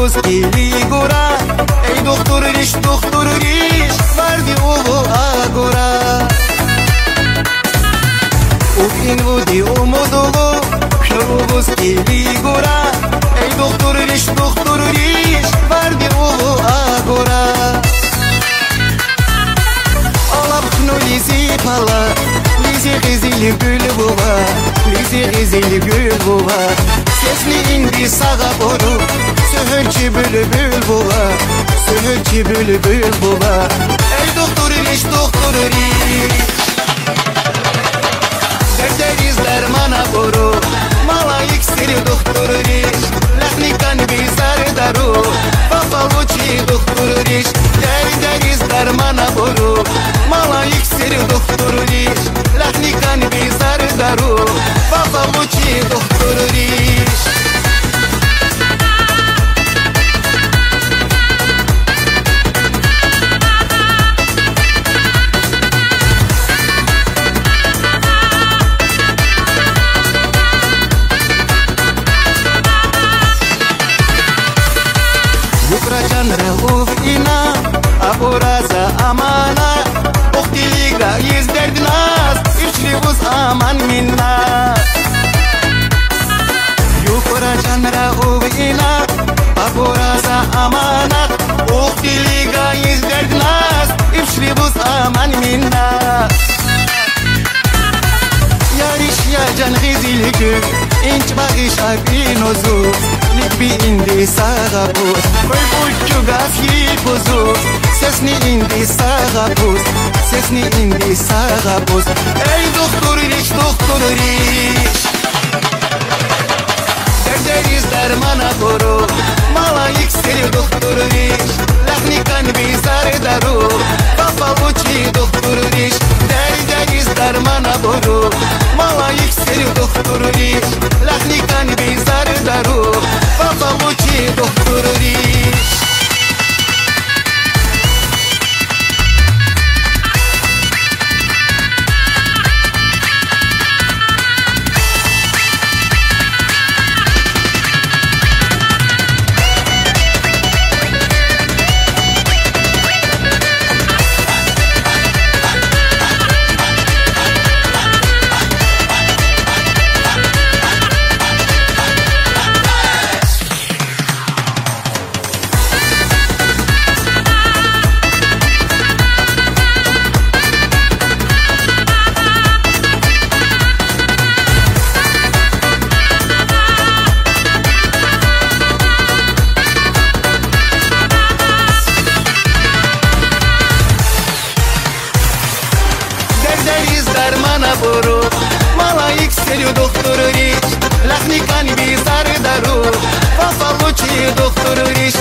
қос келі гора Әй доқтор реш, доқтор реш Барды олу ағыра. Өкен өде омод олу Құшыру қос келі гора Әй доқтор реш, доқтор реш Барды олу ағыра. Алап күн өлесе пала Лезе қызылы бүлі бұла Bizi izili gül buğa Sesli indi sağa boru Söhür ki bülbül buğa Söhür ki bülbül buğa Ey doktor iliş doktor iliş Aboraza amana. Oktiliga yizderdinaz Üçlü buz aman minna Yukracanra ina Aboraza amanat. Oktiliga yizderdinaz Üçlü buz aman minna Yarış ya can gizil gül İnç bağış abinozu Lik bir indi sağa buz. Koy buçu gafi buzu. Sesni indi sağa buz. Sesni indi sağa buz. Ey doktor iş doktor iş Derderiz dermana koru. Mala iksiri doktor iş Lahnikan bizar daru Kafa uçi doktor iş Derderiz dermana koru. Mala iksiri doktor iş дар мана буру. Малаик селю духтурурич лахни канби сардару вафалучи духтурурич